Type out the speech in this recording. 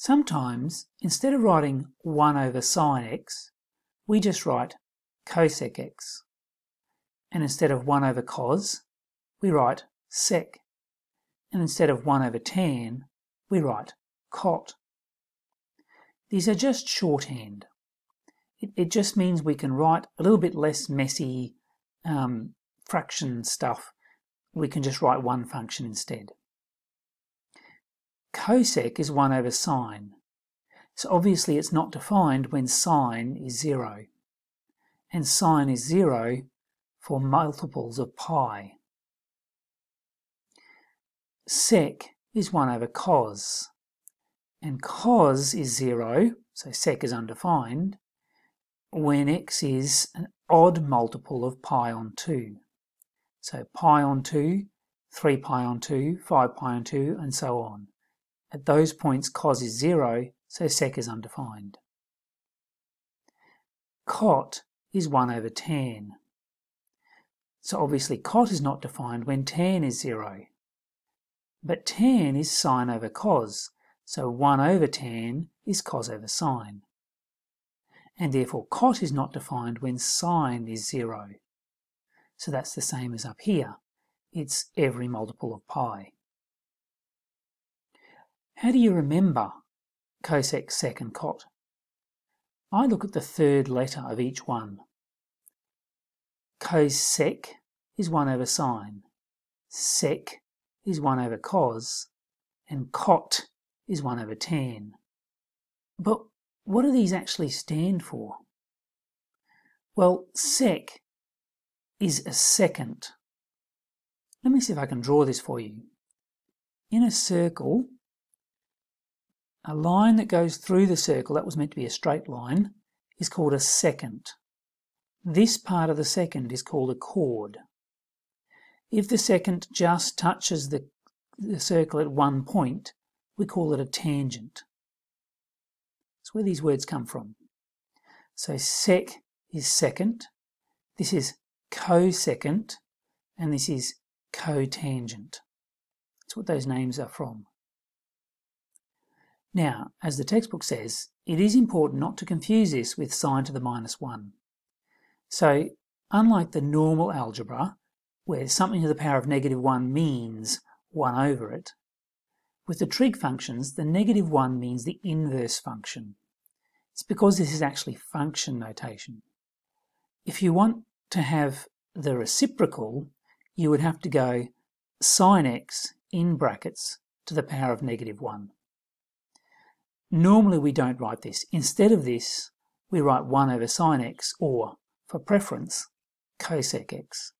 Sometimes, instead of writing 1 over sine x, we just write cosec x. And instead of 1 over cos, we write sec. And instead of 1 over tan, we write cot. These are just shorthand. It, it just means we can write a little bit less messy um, fraction stuff. We can just write one function instead. Cosec is 1 over sine. So obviously it's not defined when sine is 0. And sine is 0 for multiples of pi. Sec is 1 over cos. And cos is 0, so sec is undefined, when x is an odd multiple of pi on 2. So pi on 2, 3 pi on 2, 5 pi on 2, and so on. At those points cos is 0, so sec is undefined. Cot is 1 over tan. So obviously cot is not defined when tan is 0. But tan is sine over cos, so 1 over tan is cos over sine. And therefore cot is not defined when sine is 0. So that's the same as up here. It's every multiple of pi. How do you remember cosec, sec and cot? I look at the third letter of each one. Cosec is 1 over sine. Sec is 1 over cos. And cot is 1 over tan. But what do these actually stand for? Well, sec is a second. Let me see if I can draw this for you. In a circle, a line that goes through the circle, that was meant to be a straight line, is called a secant. This part of the secant is called a chord. If the secant just touches the, the circle at one point, we call it a tangent. That's where these words come from. So sec is second, this is cosecant, and this is cotangent. That's what those names are from. Now, as the textbook says, it is important not to confuse this with sine to the minus 1. So, unlike the normal algebra, where something to the power of negative 1 means 1 over it, with the trig functions, the negative 1 means the inverse function. It's because this is actually function notation. If you want to have the reciprocal, you would have to go sine x in brackets to the power of negative 1. Normally we don't write this. Instead of this, we write 1 over sine x, or, for preference, cosec x.